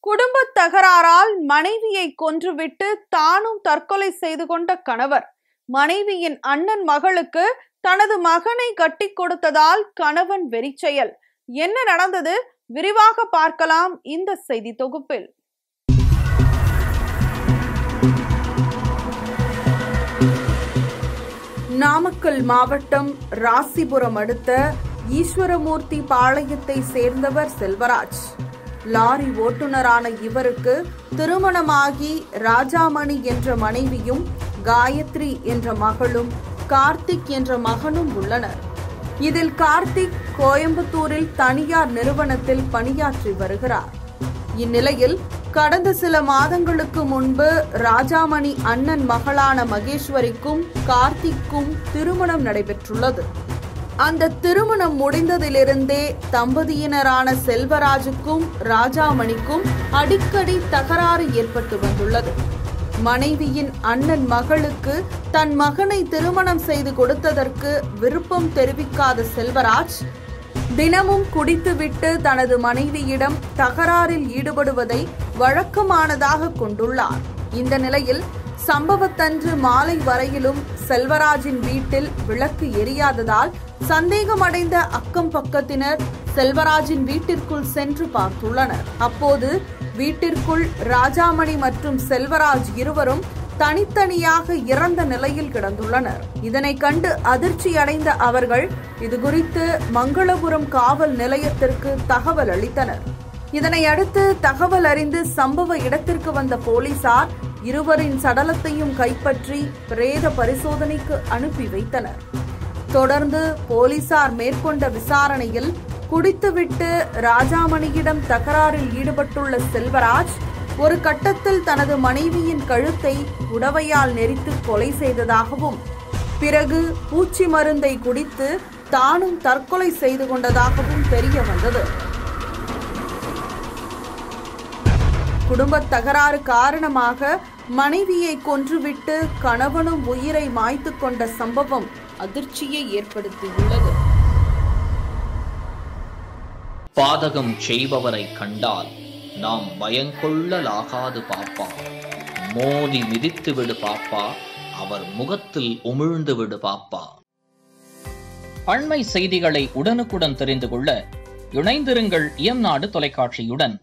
குடும்பத் தகராறால் மனைவியை கொன்றுவிட்டு தானும் தற்கொலை செய்து கொண்ட கணவர். மனைவியின் அண்ணன் மகளுக்கு தனது மகனை கட்டிக் கொடுத்ததால் கணவன் வெறிச்செயல். என்ன நடந்தது? விரிவாக பார்க்கலாம் இந்த செய்தி தொகுப்பில். நாமக்கல் மாவட்டம் ராசிபுரம் அடுத்த ஈஸ்வரமூர்த்தி பாளையத்தை சேர்ந்தவர் செல்வராஜ். லாரி ஓட்டுநரான இவருக்கு திருமணமாகி ராஜாமணி என்ற மனைவியும் காயத்ரி என்ற மகளும் கார்த்திக் என்ற மகனும் உள்ளனர். இதில் கார்த்திக் கோயம்புத்தூரில் தனியார் நிறுவனத்தில் பணியாற்றி வருகிறார். இந்நிலையில் கடந்த சில மாதங்களுக்கு முன்பு ராஜாமணி அண்ணன் மகளான மகேஸ்வரிக்கும் கார்த்திக்கும் திருமணம் நடைபெற்றுள்ளது. அந்த திருமணம் முடிந்ததிலிருந்தே தம்பதியினரான செல்வராஜுக்கும் ராஜாமணிக்கும் அடிக்கடி தகராறு ஏற்பட்டு வந்துள்ளது. மனைவியின் அண்ணன் மகளுக்கு தன் மகனை திருமணம் செய்து கொடுத்ததற்கு விருப்பம் தெரிவிக்காத செல்வராஜ் தினமும் குடித்துவிட்டு தனது மனைவியிடம் தகராறில் ஈடுபடுவதை வழக்கமானதாக கொண்டுள்ளார். இந்த நிலையில் சம்பவத்தன்று மாலை வரையிலும் செல்வராஜின் வீட்டில் விளக்கு எரியாததால் சந்தேகமடைந்த அக்கம் பக்கத்தினர் செல்வராஜின் வீட்டிற்குள் சென்று பார்த்துள்ளனர். அப்போது வீட்டிற்குள் ராஜாமணி மற்றும் செல்வராஜ் இருவரும் தனித்தனியாக இறந்த நிலையில் கிடந்துள்ளனர். இதனை கண்டு அதிர்ச்சி அடைந்த அவர்கள் இதுகுறித்து மங்களபுரம் காவல் நிலையத்திற்கு தகவல் அளித்தனர். இதனை அடுத்து தகவல் அறிந்து சம்பவ இடத்திற்கு வந்த போலீசார் இருவரின் சடலத்தையும் கைப்பற்றி பிரேத பரிசோதனைக்கு அனுப்பி வைத்தனர். தொடர்ந்து போலீசார் மேற்கொண்ட விசாரணையில் குடித்துவிட்டு ராஜாமணியிடம் தகராறில் ஈடுபட்டுள்ள செல்வராஜ் ஒரு கட்டத்தில் தனது மனைவியின் கழுத்தை உடவையால் நெரித்து கொலை செய்ததாகவும் பிறகு பூச்சி மருந்தை குடித்து தானும் தற்கொலை செய்து கொண்டதாகவும் தெரிய வந்தது. குடும்பத் தகராறு காரணமாக மனைவியை கொன்றுவிட்டு கணவனும் உயிரை மாய்த்து கொண்ட சம்பவம் அதிர்ச்சியை ஏற்படுத்தியுள்ளது. பாதகம் செய்பவரை கண்டால் நாம் பயங்கொள்ளலாகாது பாப்பா. மோதி மிதித்து விடு பாப்பா. அவர் முகத்தில் உமிழ்ந்து விடு பாப்பா. அண்மை செய்திகளை உடனுக்குடன் தெரிந்து கொள்ள இணைந்திருங்கள் இயம்நாடு தொலைக்காட்சியுடன்.